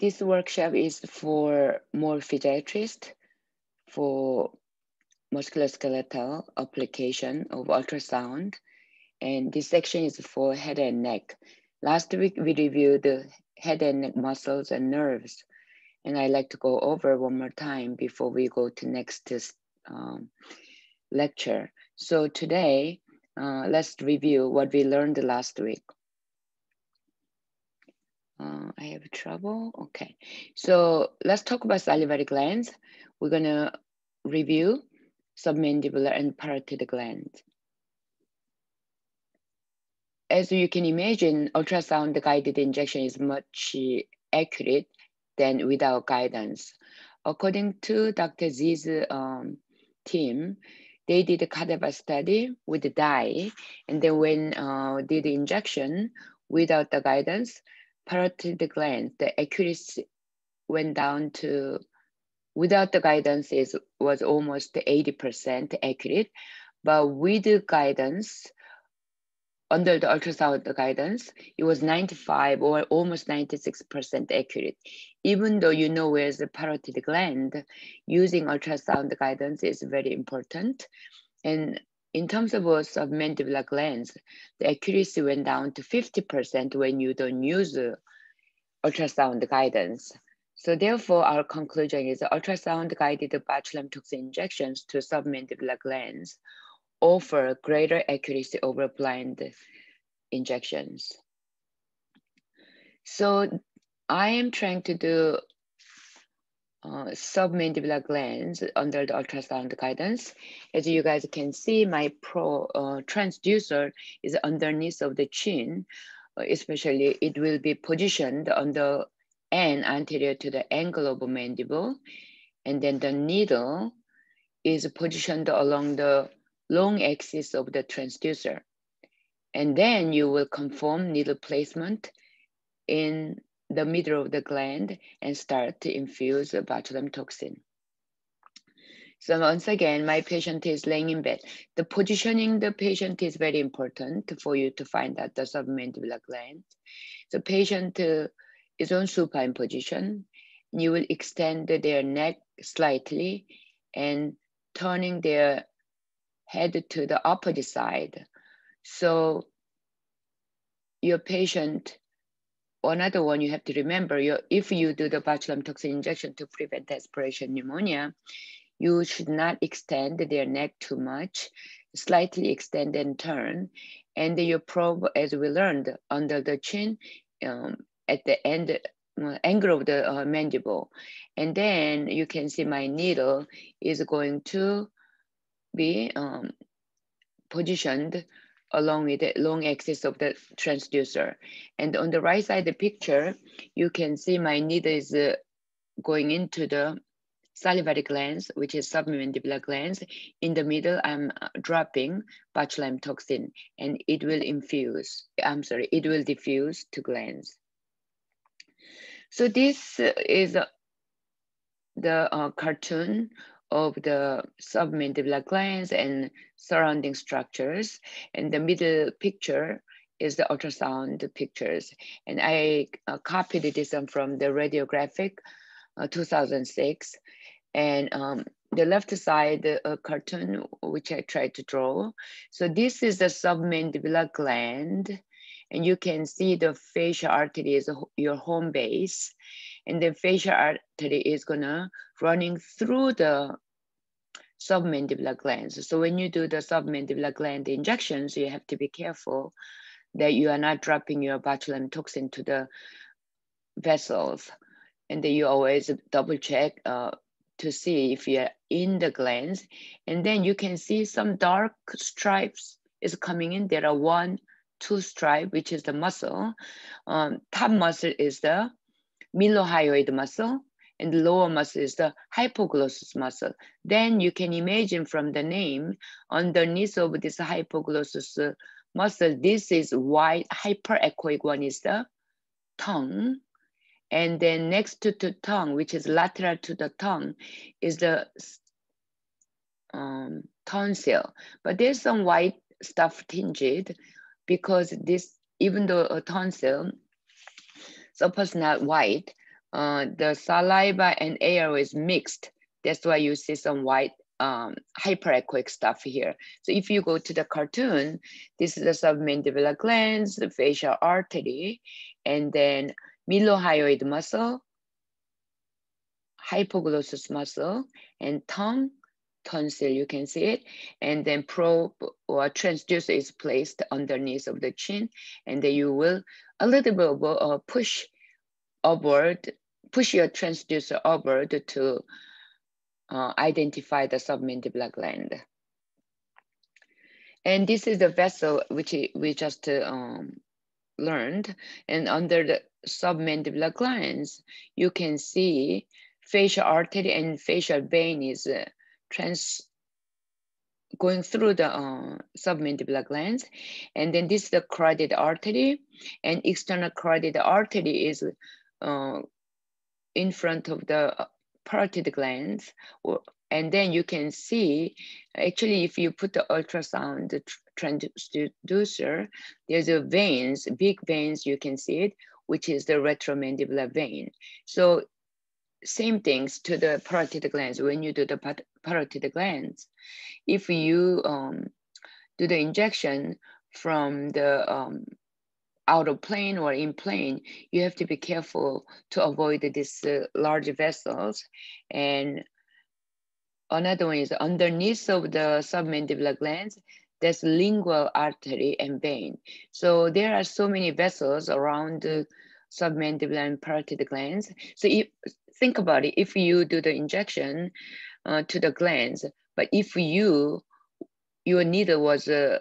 this workshop is for more physiatrists for musculoskeletal application of ultrasound. And this section is for head and neck. Last week, we reviewed the head and neck muscles and nerves. And I'd like to go over one more time before we go to next um, lecture. So today, uh, let's review what we learned last week. Uh, I have trouble. Okay, so let's talk about salivary glands. We're gonna review submandibular and parotid glands. As you can imagine, ultrasound guided injection is much accurate than without guidance. According to Dr. Z's um, team, they did a cadaver study with the dye, and then when uh, did the injection without the guidance, parotid gland, the accuracy went down to, without the guidance is, was almost 80% accurate, but with the guidance, under the ultrasound guidance, it was 95 or almost 96% accurate. Even though you know where's the parotid gland, using ultrasound guidance is very important. And in terms of submandibular glands, the accuracy went down to 50% when you don't use uh, ultrasound guidance. So therefore, our conclusion is ultrasound guided botulinum toxin injections to submandibular glands offer greater accuracy over blind injections. So I am trying to do uh, submandibular glands under the ultrasound guidance. As you guys can see, my pro uh, transducer is underneath of the chin, uh, especially it will be positioned on the end anterior to the angle of mandible. And then the needle is positioned along the long axis of the transducer. And then you will conform needle placement in the middle of the gland and start to infuse the botulinum toxin. So once again, my patient is laying in bed. The positioning the patient is very important for you to find out the submandibular gland. The patient uh, is on supine position. You will extend their neck slightly and turning their head to the opposite side. So your patient, another one you have to remember, your, if you do the botulinum toxin injection to prevent aspiration pneumonia, you should not extend their neck too much, slightly extend and turn. And your probe, as we learned, under the chin, um, at the end, uh, angle of the uh, mandible. And then you can see my needle is going to be um, positioned along with the long axis of the transducer. And on the right side of the picture, you can see my needle is uh, going into the salivary glands, which is submandibular glands. In the middle, I'm uh, dropping botulinum toxin and it will infuse, I'm sorry, it will diffuse to glands. So this is the uh, cartoon of the submandibular glands and surrounding structures. And the middle picture is the ultrasound pictures. And I uh, copied this one from the radiographic uh, 2006. And um, the left side uh, cartoon, which I tried to draw. So this is the submandibular gland. And you can see the facial artery is your home base. And the facial artery is gonna running through the submandibular glands. So when you do the submandibular gland injections, you have to be careful that you are not dropping your botulinum toxin to the vessels. And then you always double check uh, to see if you're in the glands. And then you can see some dark stripes is coming in. There are one, two stripe, which is the muscle. Um, top muscle is the mylohyoid muscle and the lower muscle is the hypoglossus muscle. Then you can imagine from the name, underneath of this hypoglossus muscle, this is white hyperechoic one is the tongue. And then next to the tongue, which is lateral to the tongue, is the um, tonsil. But there's some white stuff tinged because this, even though a tonsil, suppose not white, uh, the saliva and air is mixed. That's why you see some white um, stuff here. So if you go to the cartoon, this is the submandibular glands, the facial artery, and then mylohyoid muscle, hypoglossus muscle, and tongue, tonsil, you can see it. And then probe or transducer is placed underneath of the chin. And then you will a little bit uh, push upward, push your transducer upward to uh, identify the submandibular gland. And this is the vessel which we just um, learned. And under the submandibular glands, you can see facial artery and facial vein is uh, trans going through the uh, submandibular glands. And then this is the carotid artery and external carotid artery is uh, in front of the parotid glands. And then you can see, actually, if you put the ultrasound the transducer, there's a veins, big veins, you can see it, which is the retromandibular vein. So same things to the parotid glands. When you do the parotid glands, if you um, do the injection from the um, out of plane or in plane, you have to be careful to avoid these uh, large vessels. And another one is underneath of the submandibular glands, there's lingual artery and vein. So there are so many vessels around the submandibular and parotid glands. So if, think about it, if you do the injection uh, to the glands, but if you, your needle was uh,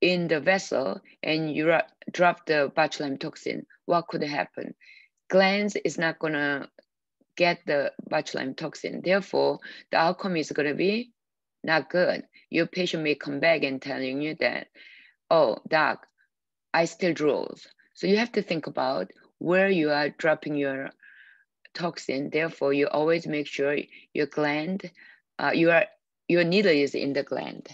in the vessel and you drop the botulinum toxin, what could happen? Glands is not gonna get the botulinum toxin. Therefore, the outcome is gonna be not good. Your patient may come back and telling you that, oh, doc, I still drools. So you have to think about where you are dropping your toxin. Therefore, you always make sure your gland, uh, your, your needle is in the gland.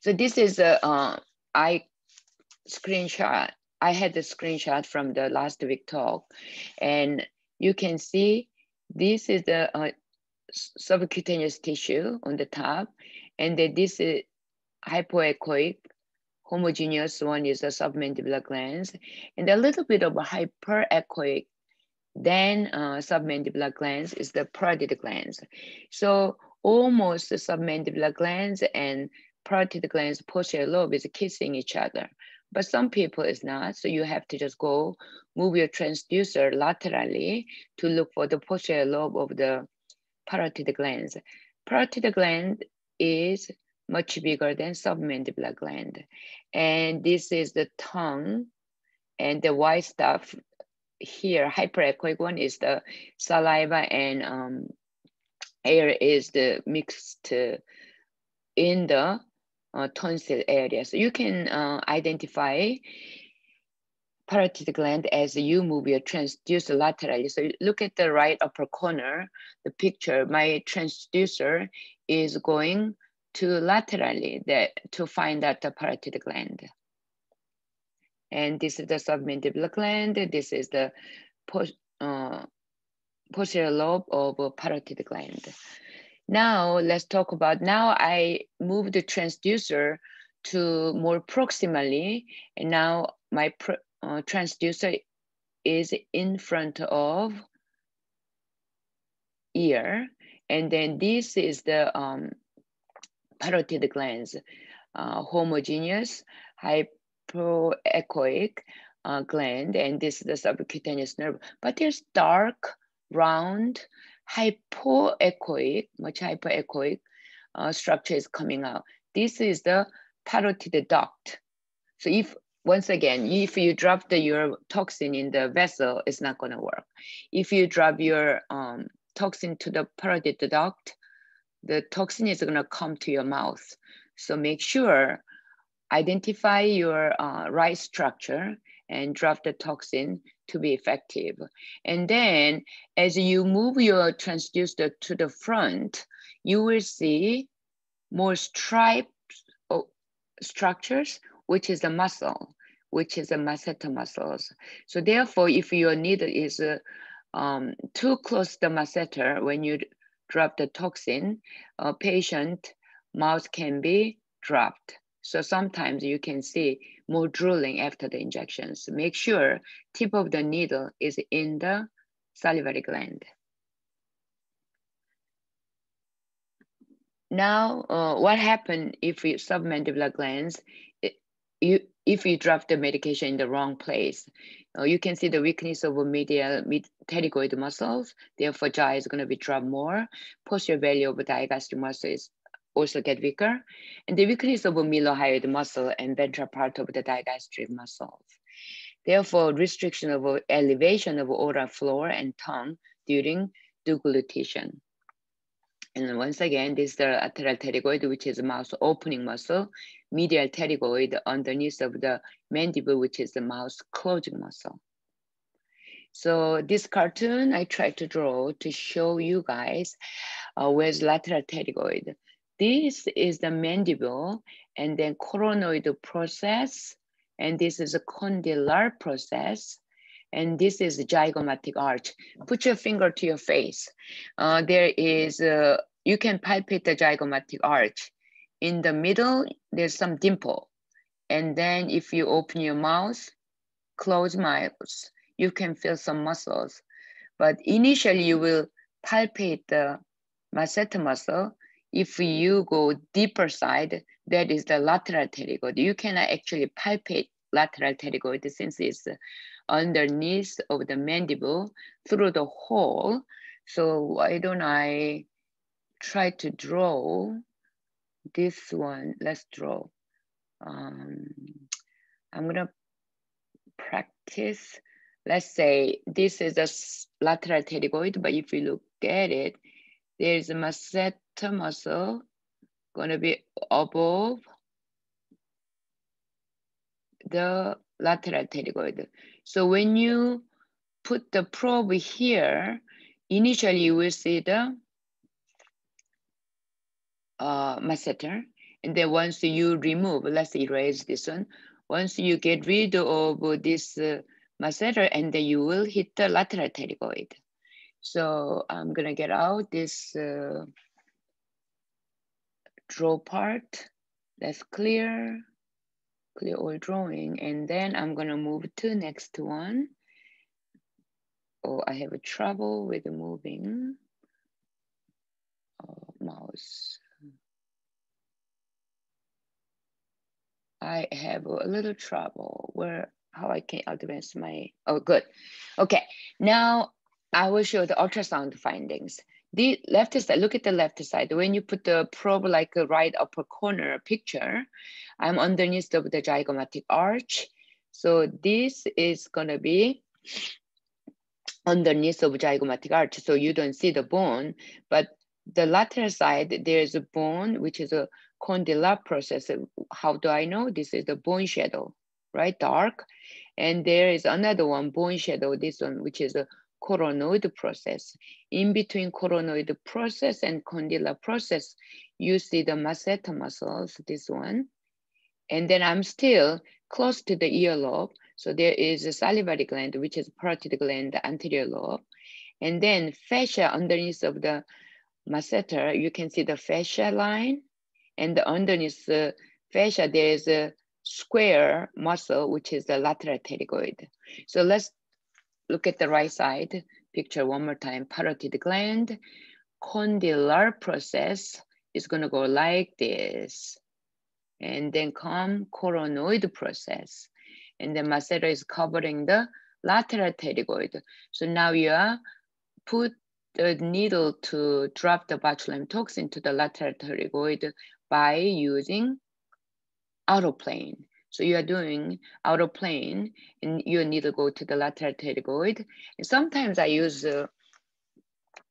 So this is a uh, I screenshot. I had the screenshot from the last week talk, and you can see this is the uh, subcutaneous tissue on the top, and then this is hypoechoic homogeneous one is the submandibular glands, and a little bit of a hyperechoic then uh, submandibular glands is the parotid glands. So almost the submandibular glands and parotid glands, posterior lobe is kissing each other. But some people is not, so you have to just go move your transducer laterally to look for the posterior lobe of the parotid glands. Parotid gland is much bigger than submandibular gland. And this is the tongue and the white stuff here, hyperechoic one is the saliva and um, air is the mixed in the uh, tonsil area. So you can uh, identify parotid gland as you move your transducer laterally. So look at the right upper corner, the picture, my transducer is going to laterally that, to find out the parotid gland. And this is the submandibular gland. This is the post, uh, posterior lobe of parotid gland. Now let's talk about, now I move the transducer to more proximally, and now my uh, transducer is in front of ear, and then this is the um, parotid glands, uh, homogeneous, hypoechoic uh, gland, and this is the subcutaneous nerve, but there's dark, round, hypoechoic, much hypoechoic uh, structure is coming out. This is the parotid duct. So if, once again, if you drop the, your toxin in the vessel, it's not gonna work. If you drop your um, toxin to the parotid duct, the toxin is gonna come to your mouth. So make sure, identify your uh, right structure and drop the toxin to be effective. And then as you move your transducer to the front, you will see more striped structures, which is the muscle, which is the masseter muscles. So therefore, if your needle is uh, um, too close to the masseter, when you drop the toxin, a patient mouth can be dropped. So sometimes you can see more drooling after the injections. Make sure tip of the needle is in the salivary gland. Now, uh, what happened if you submandibular glands, it, you, if you drop the medication in the wrong place? Uh, you can see the weakness of medial mid pterygoid muscles, therefore jaw is gonna be dropped more. Posterior belly of the digastric muscle is also get weaker. And the weakness of mylohyoid muscle and ventral part of the digastric muscles. Therefore, restriction of elevation of oral floor and tongue during deglutition. And once again, this is the lateral pterygoid, which is mouth opening muscle, medial pterygoid underneath of the mandible, which is the mouth closing muscle. So this cartoon I tried to draw to show you guys uh, where's lateral pterygoid. This is the mandible and then coronoid process, and this is a condylar process, and this is the zygomatic arch. Put your finger to your face. Uh, there is, uh, you can palpate the zygomatic arch. In the middle, there's some dimple. And then if you open your mouth, close mouth, you can feel some muscles. But initially you will palpate the masseter muscle. If you go deeper side, that is the lateral pterygoid. You cannot actually palpate lateral pterygoid since it's underneath of the mandible through the hole. So why don't I try to draw this one? Let's draw. Um, I'm gonna practice. Let's say this is a lateral pterygoid, but if you look at it, there's a masseter muscle gonna be above the lateral pterygoid. So when you put the probe here, initially you will see the uh, masseter. And then once you remove, let's erase this one. Once you get rid of this uh, masseter, and then you will hit the lateral pterygoid. So I'm gonna get out this uh, draw part. That's clear clear all drawing. And then I'm gonna move to next one. Oh, I have a trouble with moving oh, mouse. I have a little trouble where how I can advance my, oh good. Okay, now I will show the ultrasound findings. The left side, look at the left side. When you put the probe like a right upper corner picture, I'm underneath of the zygomatic arch. So this is gonna be underneath of zygomatic arch. So you don't see the bone, but the lateral side, there's a bone, which is a condylar process. How do I know? This is the bone shadow, right? Dark. And there is another one, bone shadow, this one, which is a coronoid process. In between coronoid process and condylar process, you see the masseter muscles, this one. And then I'm still close to the earlobe. So there is a salivary gland, which is parotid gland, the anterior lobe. And then fascia underneath of the masseter, you can see the fascia line. And underneath the fascia, there is a square muscle, which is the lateral pterygoid. So let's look at the right side picture one more time. Parotid gland, condylar process is gonna go like this and then come coronoid process. And then masseter is covering the lateral pterygoid. So now you are put the needle to drop the botulinum toxin to the lateral pterygoid by using out of plane. So you are doing out of plane and you need to go to the lateral pterygoid. And sometimes I use a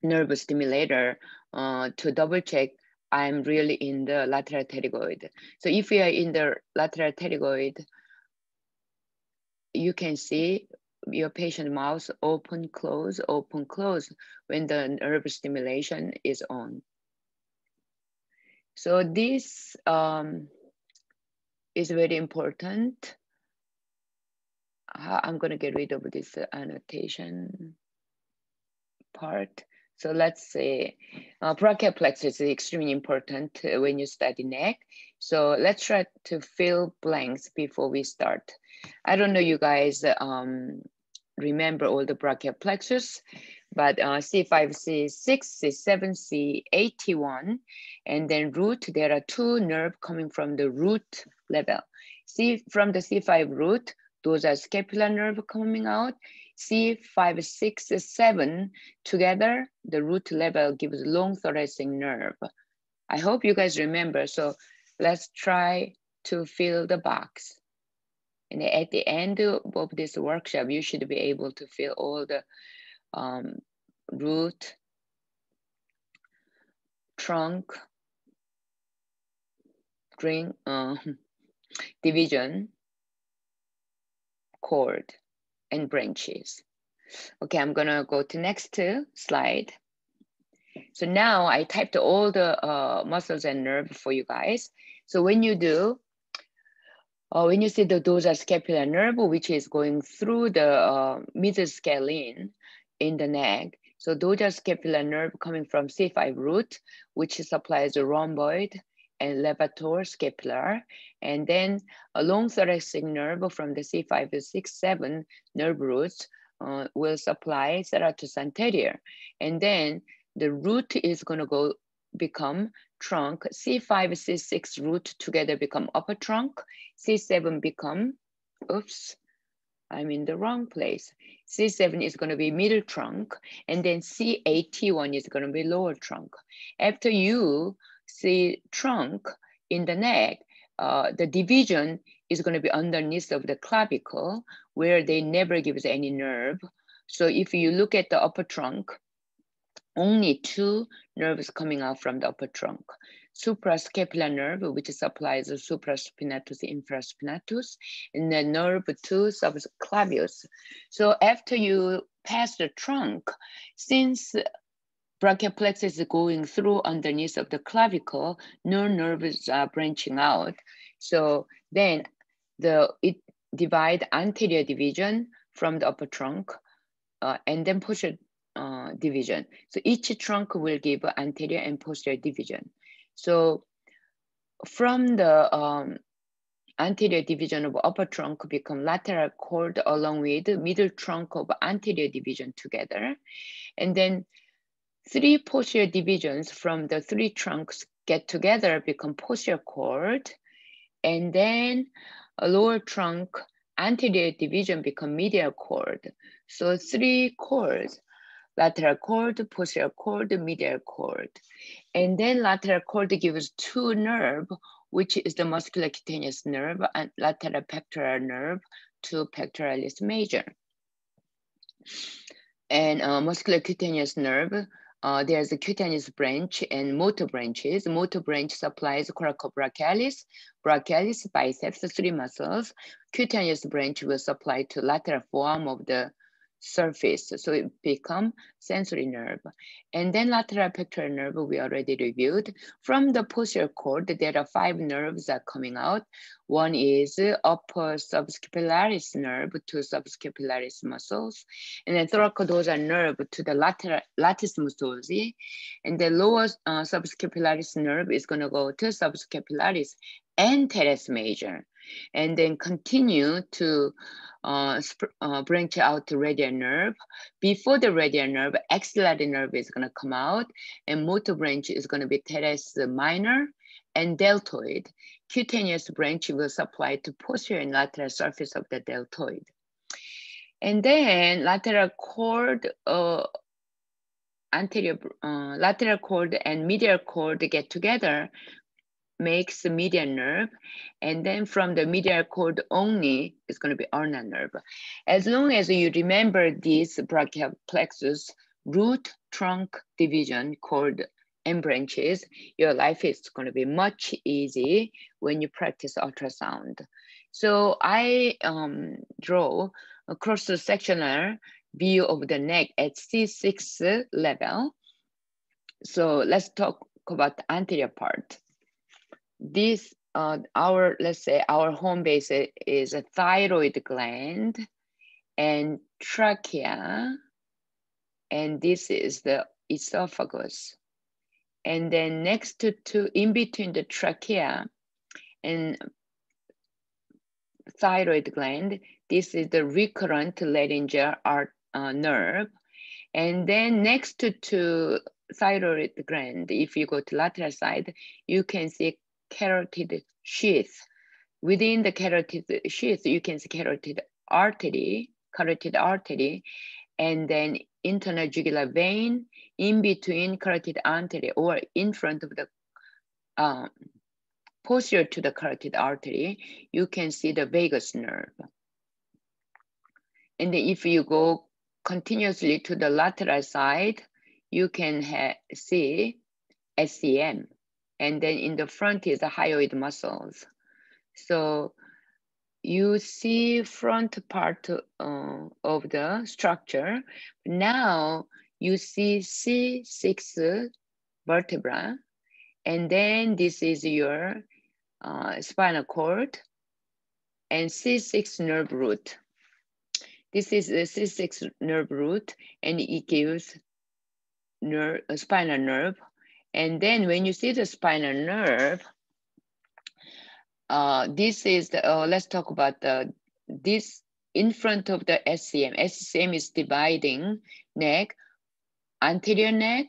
nerve stimulator uh, to double check I'm really in the lateral pterygoid. So if you are in the lateral pterygoid, you can see your patient mouth open, close, open, close when the nerve stimulation is on. So this um, is very important. I'm gonna get rid of this annotation. part. So let's say uh, brachial plexus is extremely important uh, when you study neck. So let's try to fill blanks before we start. I don't know you guys um, remember all the brachial plexus, but uh, C5, C6, C7, C81, and then root, there are two nerve coming from the root level. See from the C5 root, dorsal scapular nerve coming out. C5, 6, 7 together, the root level gives long thoracic nerve. I hope you guys remember. So let's try to fill the box. And at the end of this workshop, you should be able to fill all the um, root, trunk, uh, division, cord, and branches. Okay, I'm gonna go to next slide. So now I typed all the uh, muscles and nerve for you guys. So when you do, uh, when you see the dorsal scapular nerve, which is going through the uh, scalene in the neck, so dorsal scapular nerve coming from C5 root, which supplies the rhomboid and levator scapulae, and then a long thoracic nerve from the C5 to 6, 7 nerve roots uh, will supply serratus anterior. And then the root is gonna go become trunk, C5, C6 root together become upper trunk, C7 become, oops, I'm in the wrong place. C7 is gonna be middle trunk, and then C81 is gonna be lower trunk. After you see trunk in the neck, uh, the division is gonna be underneath of the clavicle where they never gives any nerve. So if you look at the upper trunk, only two nerves coming out from the upper trunk. Suprascapular nerve, which supplies the supraspinatus, infraspinatus, and the nerve to subclavius. So after you pass the trunk, since brachial plexus is going through underneath of the clavicle, no nerves are branching out. So then the it divide anterior division from the upper trunk uh, and then posterior uh, division. So each trunk will give anterior and posterior division. So from the um, anterior division of upper trunk become lateral cord along with middle trunk of anterior division together. And then three posterior divisions from the three trunks get together become posterior cord. And then a lower trunk anterior division become medial cord. So three cords lateral cord, posterior cord, medial cord. And then lateral cord gives two nerve, which is the musculocutaneous nerve and lateral pectoral nerve to pectoralis major. And uh, musculocutaneous nerve, uh, there's a cutaneous branch and motor branches. Motor branch supplies coracobrachialis, brachialis, biceps, three muscles. Cutaneous branch will supply to lateral forearm of the surface. So it become sensory nerve. And then lateral pectoral nerve we already reviewed. From the posterior cord, there are five nerves that are coming out. One is upper subscapularis nerve to subscapularis muscles. And then thoracodorsal nerve to the lateral latissimus dorsi. And the lower uh, subscapularis nerve is gonna go to subscapularis and teres major. And then continue to uh, uh, branch out to radial nerve. Before the radial nerve, axillary nerve is gonna come out and motor branch is gonna be teres minor and deltoid. Cutaneous branch will supply to posterior and lateral surface of the deltoid. And then lateral cord, uh, anterior, uh, lateral cord and medial cord get together makes the median nerve. And then from the medial cord only, it's going to be ulnar nerve. As long as you remember this brachial plexus root trunk division called M branches, your life is going to be much easy when you practice ultrasound. So I um, draw a cross-sectional view of the neck at C6 level. So let's talk about the anterior part this uh, our let's say our home base is a thyroid gland and trachea and this is the esophagus. And then next to, to in between the trachea and thyroid gland, this is the recurrent laryngeal art, uh, nerve. And then next to, to thyroid gland, if you go to lateral side, you can see carotid sheath. Within the carotid sheath, you can see carotid artery, carotid artery, and then internal jugular vein in between carotid artery or in front of the um, posterior to the carotid artery, you can see the vagus nerve. And if you go continuously to the lateral side, you can see SCM. And then in the front is the hyoid muscles. So you see front part uh, of the structure. Now you see C6 vertebra, and then this is your uh, spinal cord and C6 nerve root. This is the C6 nerve root and it gives nerve, a spinal nerve. And then when you see the spinal nerve, uh, this is the, uh, let's talk about the, this in front of the SCM. SCM is dividing neck, anterior neck,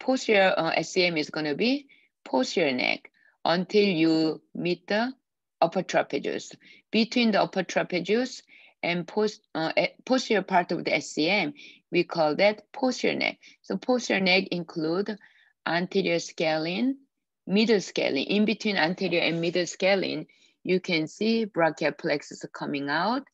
posterior uh, SCM is gonna be posterior neck until you meet the upper trapezius. Between the upper trapezius and post, uh, posterior part of the SCM, we call that posterior neck. So posterior neck include anterior scalene, middle scalene. In between anterior and middle scalene, you can see brachial plexus coming out.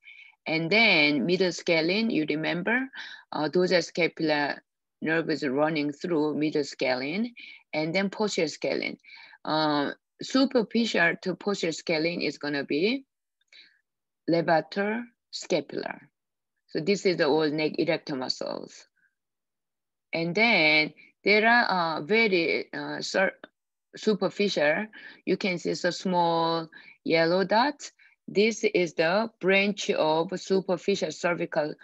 And then middle scalene, you remember, uh, dorsal scapular nerves running through middle scalene and then posterior scalene. Uh, superficial to posterior scalene is gonna be levator scapulae. So this is the old neck erector muscles. And then there are uh, very uh, superficial, you can see a small yellow dot. This is the branch of superficial cervical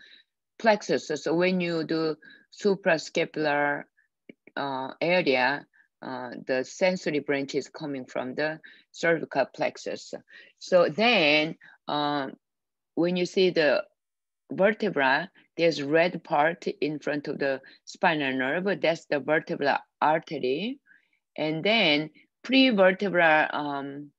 plexus. So when you do suprascapular uh, area, uh, the sensory branch is coming from the cervical plexus. So then um, when you see the vertebra, there's red part in front of the spinal nerve, that's the vertebral artery. And then prevertebral um,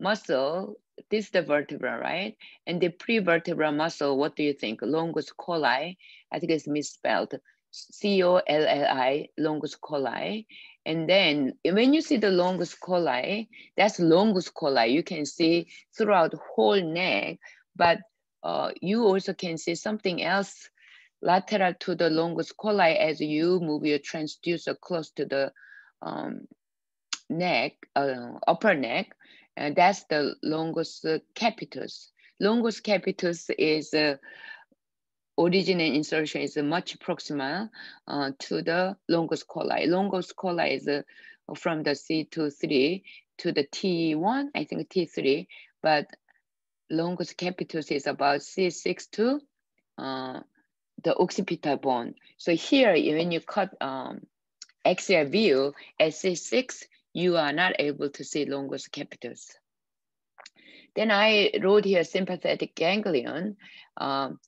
muscle, this is the vertebra, right? And the prevertebral muscle, what do you think? Longus colli, I think it's misspelled. C-O-L-L-I, longus colli. And then when you see the longus colli, that's longus colli. You can see throughout whole neck, but uh, you also can see something else lateral to the longus colli as you move your transducer close to the um, neck, uh, upper neck, and that's the longus capitis. Longus capitis is uh, origin and insertion is much proximal uh, to the longus colli. Longus colli is uh, from the C23 to the T1, I think T3, but longus capitis is about C6 to uh, the occipital bone. So here, when you cut um, axial view at C6, you are not able to see longus capitis. Then I wrote here sympathetic ganglion. Um,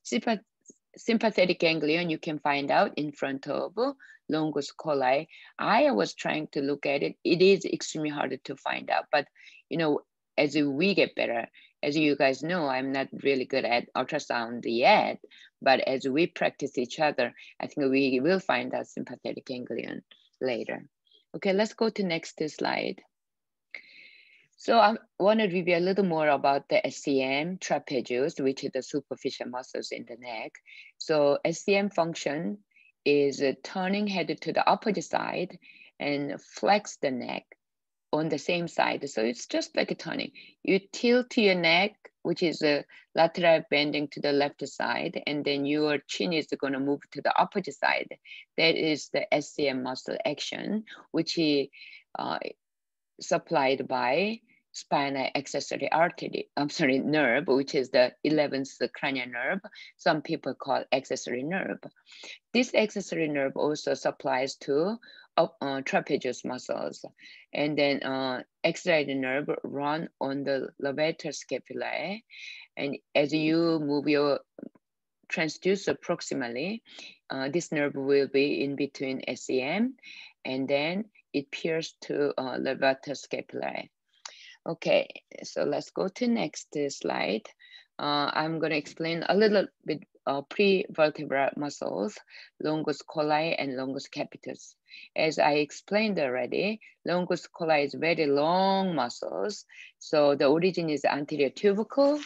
sympathetic ganglion you can find out in front of longus colli. I was trying to look at it. It is extremely hard to find out, but you know, as we get better, as you guys know, I'm not really good at ultrasound yet, but as we practice each other, I think we will find that sympathetic ganglion later. Okay, let's go to next slide. So I want to review a little more about the SCM trapezius, which is the superficial muscles in the neck. So SCM function is turning head to the opposite side and flex the neck on the same side. So it's just like a turning. You tilt your neck, which is a lateral bending to the left side, and then your chin is going to move to the opposite side. That is the SCM muscle action, which is uh, supplied by spinal accessory artery, I'm sorry, nerve, which is the 11th cranial nerve. Some people call accessory nerve. This accessory nerve also supplies to uh, trapezius muscles. And then uh, nerve run on the levator scapulae. And as you move your transducer proximally, uh, this nerve will be in between SCM and then it pierces to uh, levator scapulae. Okay, so let's go to next slide. Uh, I'm going to explain a little bit uh, pre-vertebral muscles, longus colli and longus capitis. As I explained already, longus colli is very long muscles. So the origin is anterior tubercle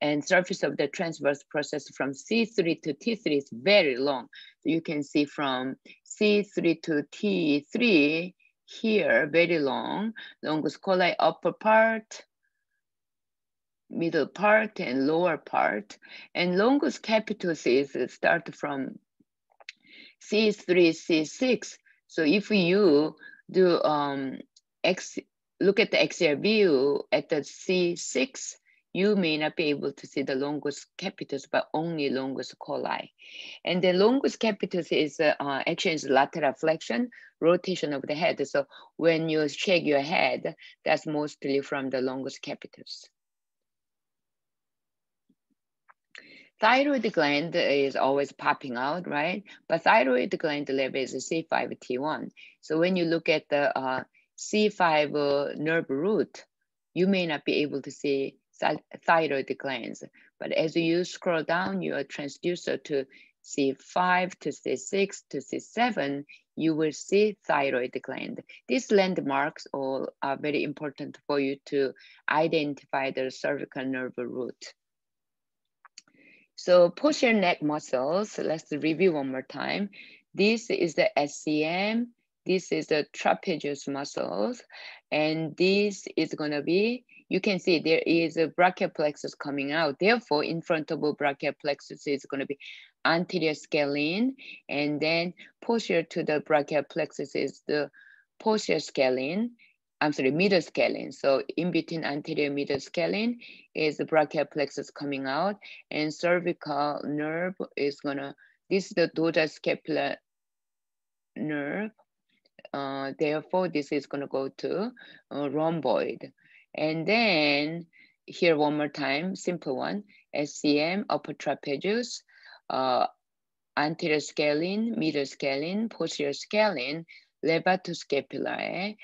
and surface of the transverse process from C3 to T3 is very long. You can see from C3 to T3 here, very long, longus colli upper part, middle part and lower part. And longus capitis is start from C3, C6. So if you do um, X, look at the axial view at the C6, you may not be able to see the longus capitis, but only longus colli. And the longus capitis is uh, actually is lateral flexion, rotation of the head. So when you shake your head, that's mostly from the longus capitis. Thyroid gland is always popping out, right? But thyroid gland level is C5T1. So when you look at the uh, C5 uh, nerve root, you may not be able to see thyroid glands. But as you scroll down your transducer to C5 to C6 to C7, you will see thyroid gland. These landmarks all are very important for you to identify the cervical nerve root. So posterior neck muscles, let's review one more time. This is the SCM, this is the trapezius muscles, and this is gonna be you can see there is a brachial plexus coming out. Therefore, in front of a brachial plexus is going to be anterior scalene, and then posterior to the brachial plexus is the posterior scalene. I'm sorry, middle scalene. So in between anterior middle scalene is the brachial plexus coming out, and cervical nerve is gonna. This is the dorsal scapular nerve. Uh, therefore, this is gonna go to uh, rhomboid. And then here one more time, simple one, SCM, upper trapezius, uh, anterior scalene, middle scalene, posterior scalene, levator scapulae,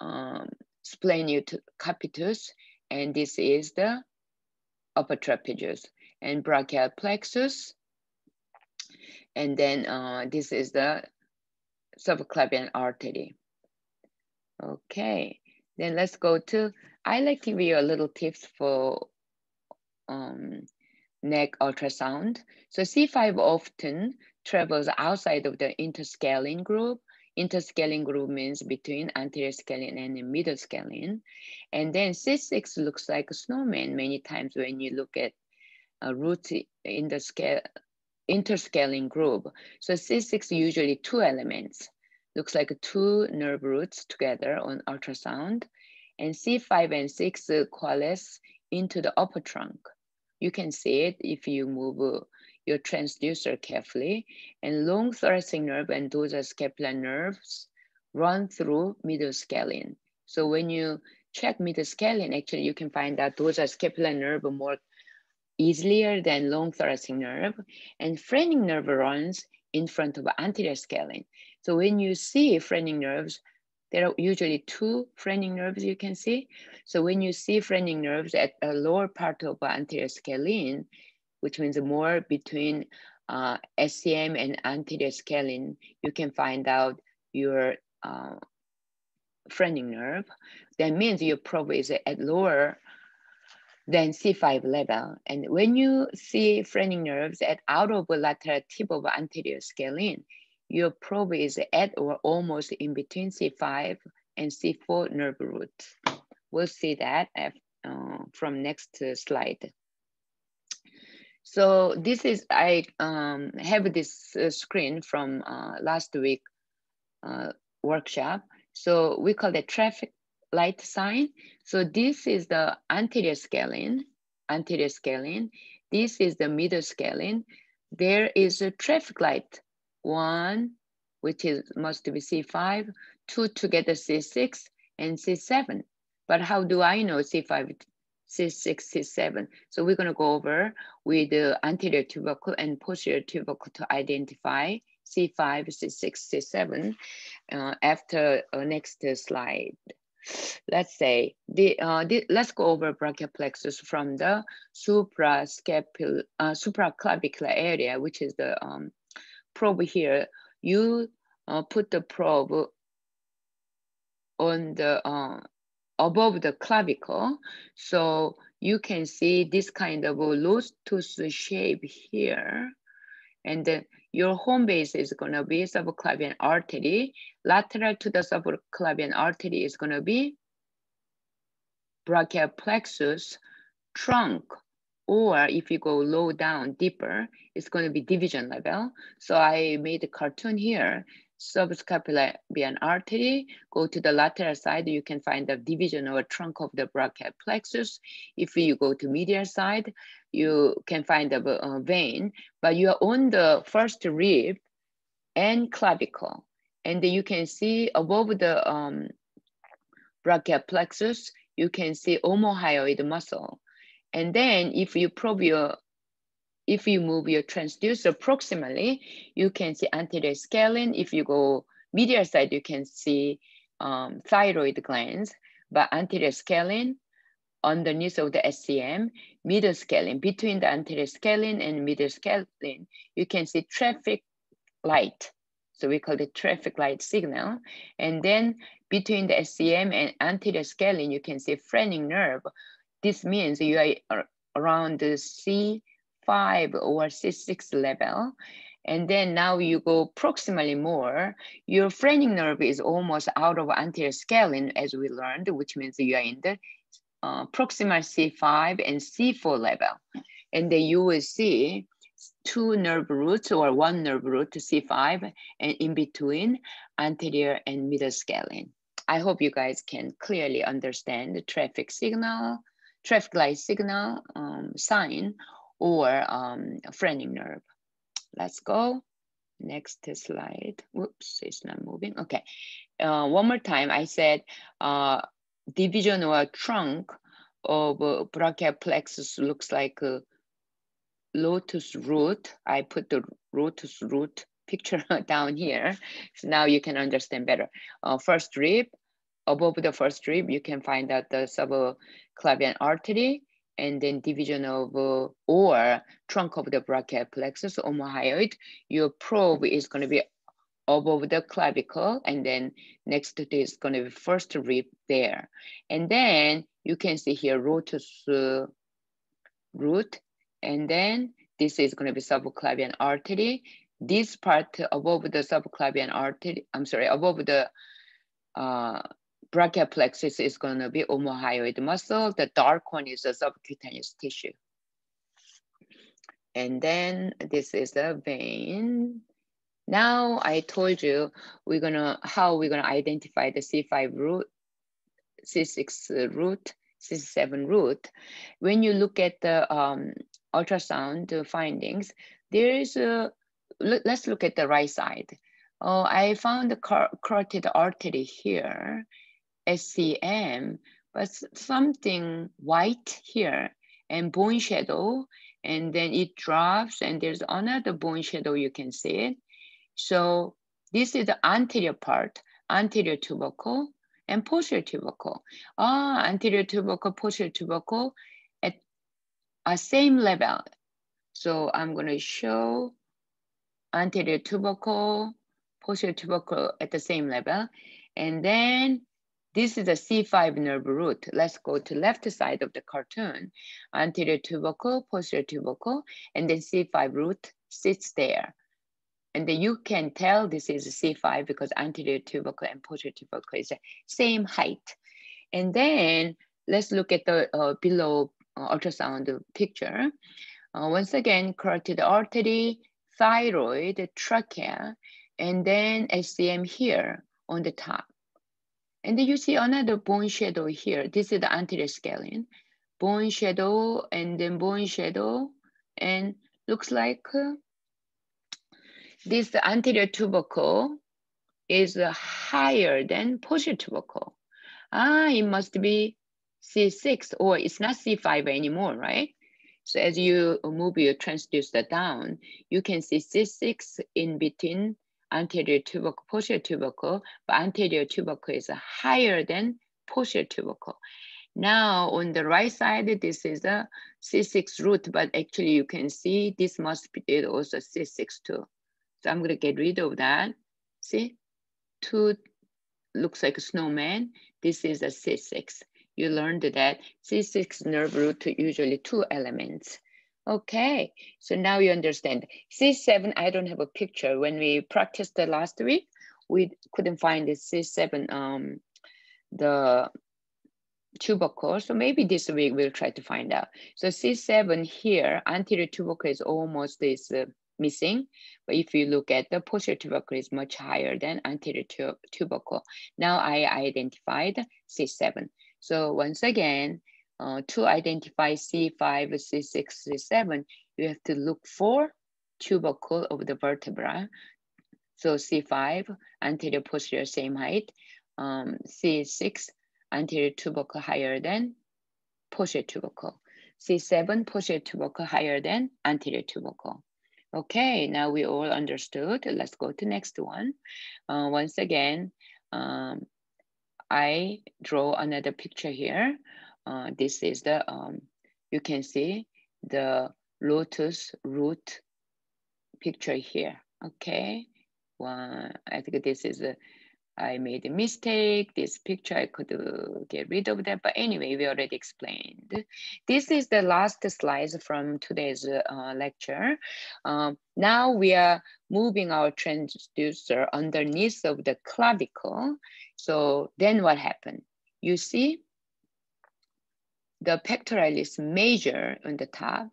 um, splenius capitis, and this is the upper trapezius, and brachial plexus, and then uh, this is the subclavian artery. Okay, then let's go to I like to give you a little tips for um, neck ultrasound. So C5 often travels outside of the interscalene group. Interscalene group means between anterior scalene and middle scalene. And then C6 looks like a snowman many times when you look at a root in the scale, interscalene group. So C6 usually two elements. Looks like two nerve roots together on ultrasound and C5 and 6 coalesce into the upper trunk. You can see it if you move your transducer carefully, and long thoracic nerve and dorsal scapular nerves run through middle scalene. So when you check middle scalene, actually you can find that dorsal scapular nerve more easier than long thoracic nerve, and phrenic nerve runs in front of anterior scalene. So when you see phrenic nerves, there are usually two phrenic nerves you can see. So when you see phrenic nerves at the lower part of anterior scalene, which means more between uh, SCM and anterior scalene, you can find out your uh, phrenic nerve. That means your probe is at lower than C5 level. And when you see phrenic nerves at outer lateral tip of anterior scalene, your probe is at or almost in between C5 and C4 nerve root. We'll see that uh, from next slide. So this is, I um, have this uh, screen from uh, last week uh, workshop. So we call the traffic light sign. So this is the anterior scalene, anterior scalene. This is the middle scalene. There is a traffic light, one, which is must be C5, two together C6 and C7. But how do I know C5, C6, C7? So we're gonna go over with the anterior tubercle and posterior tubercle to identify C5, C6, C7 uh, after uh, next slide. Let's say, the, uh, the, let's go over brachial plexus from the suprascapul, uh, supraclavicular area, which is the um, probe here. You uh, put the probe on the uh, above the clavicle. So you can see this kind of a tooth shape here. And then your home base is gonna be subclavian artery. Lateral to the subclavian artery is gonna be brachial plexus, trunk, or if you go low down deeper, it's going to be division level. So I made a cartoon here subscapular vein artery, go to the lateral side, you can find the division or trunk of the brachial plexus. If you go to medial side, you can find the vein, but you are on the first rib and clavicle. And you can see above the um, brachial plexus, you can see omohyoid muscle. And then if you probe your if you move your transducer proximally, you can see anterior scalene. If you go medial side, you can see um, thyroid glands, but anterior scalene underneath of the SCM, middle scalene, between the anterior scalene and middle scalene, you can see traffic light. So we call it traffic light signal. And then between the SCM and anterior scalene, you can see phrenic nerve. This means you are around the C five or C6 level. And then now you go proximally more, your phrenic nerve is almost out of anterior scalene as we learned, which means you are in the uh, proximal C5 and C4 level. And then you will see two nerve roots or one nerve root to C5 and in between anterior and middle scalene. I hope you guys can clearly understand the traffic signal, traffic light signal um, sign or um, phrenic nerve. Let's go. Next slide. Whoops, it's not moving. Okay. Uh, one more time, I said uh, division or trunk of uh, brachial plexus looks like a lotus root. I put the lotus root picture down here. So now you can understand better. Uh, first rib, above the first rib, you can find out the subclavian artery and then division of uh, or trunk of the brachial plexus omohyoid, your probe is going to be above the clavicle and then next to this is going to be first rib there. And then you can see here lotus uh, root and then this is going to be subclavian artery. This part above the subclavian artery, I'm sorry, above the uh, brachial plexus is going to be omohyoid muscle. The dark one is a subcutaneous tissue. And then this is the vein. Now I told you we're gonna how we're gonna identify the C5 root, C6 root, C7 root. When you look at the um, ultrasound findings, there is a let's look at the right side. Oh, I found the car carotid artery here SCM, but something white here and bone shadow, and then it drops and there's another bone shadow, you can see it. So this is the anterior part, anterior tubercle and posterior tubercle. Ah, anterior tubercle, posterior tubercle at a same level. So I'm gonna show anterior tubercle, posterior tubercle at the same level. And then this is a C5 nerve root. Let's go to left side of the cartoon. Anterior tubercle, posterior tubercle, and then C5 root sits there. And then you can tell this is C5 because anterior tubercle and posterior tubercle is the same height. And then let's look at the uh, below uh, ultrasound picture. Uh, once again, carotid artery, thyroid, trachea, and then SCM here on the top. And then you see another bone shadow here. This is the anterior scalene. Bone shadow and then bone shadow. And looks like uh, this anterior tubercle is higher than posterior tubercle. Ah, it must be C6 or it's not C5 anymore, right? So as you move your transducer down, you can see C6 in between anterior tubercle, posterior tubercle, but anterior tubercle is higher than posterior tubercle. Now on the right side, this is a C6 root, but actually you can see this must be also C6 too. So I'm gonna get rid of that. See, two looks like a snowman. This is a C6. You learned that C6 nerve root usually two elements. Okay, so now you understand. C7, I don't have a picture. When we practiced the last week, we couldn't find the C7, um, the tubercle. So maybe this week we'll try to find out. So C7 here, anterior tubercle is almost is uh, missing. But if you look at the posterior tubercle is much higher than anterior tu tubercle. Now I identified C7. So once again, uh, to identify C5, C6, C7, you have to look for tubercle of the vertebra. So C5, anterior posterior same height. Um, C6, anterior tubercle higher than posterior tubercle. C7, posterior tubercle higher than anterior tubercle. Okay, now we all understood. Let's go to next one. Uh, once again, um, I draw another picture here. Uh, this is the, um, you can see the lotus root picture here, okay? One, I think this is a, I made a mistake. This picture, I could uh, get rid of that. But anyway, we already explained. This is the last slide from today's uh, lecture. Um, now we are moving our transducer underneath of the clavicle. So then what happened? You see the pectoralis major on the top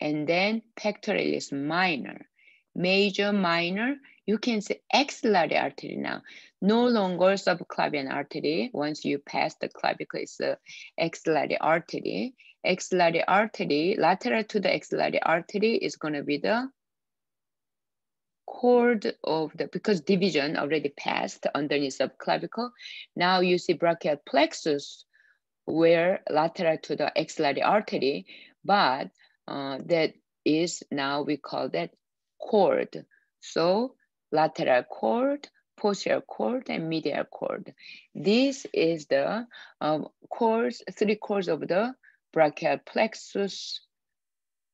and then pectoralis minor. Major, minor, you can see axillary artery now no longer subclavian artery. Once you pass the clavicle, it's the axillary artery. Axillary artery, lateral to the axillary artery is gonna be the cord of the, because division already passed underneath of clavicle. Now you see brachial plexus where lateral to the axillary artery, but uh, that is now we call that cord. So lateral cord, posterior cord and medial cord. This is the um, cords, three cords of the brachial plexus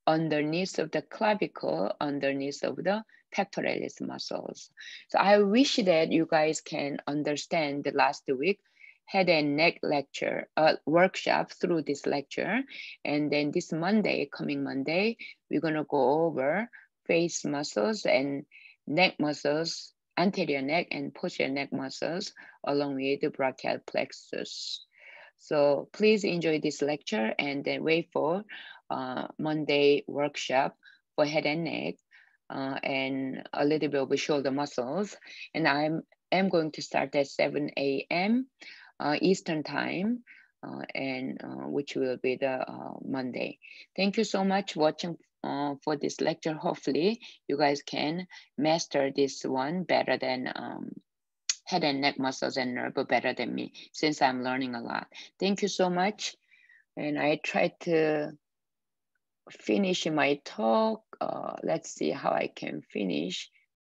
underneath of the clavicle, underneath of the pectoralis muscles. So I wish that you guys can understand the last week head and neck lecture, uh, workshop through this lecture. And then this Monday, coming Monday, we're gonna go over face muscles and neck muscles anterior neck and posterior neck muscles along with the brachial plexus. So please enjoy this lecture and then wait for uh, Monday workshop for head and neck uh, and a little bit of shoulder muscles. And I'm am going to start at 7 a.m. Uh, Eastern time, uh, and uh, which will be the Monday. Thank you so much watching for this lecture. Hopefully you guys can master this one better than um, head and neck muscles and nerve better than me since I'm learning a lot. Thank you so much. And I try to finish my talk. Uh, let's see how I can finish.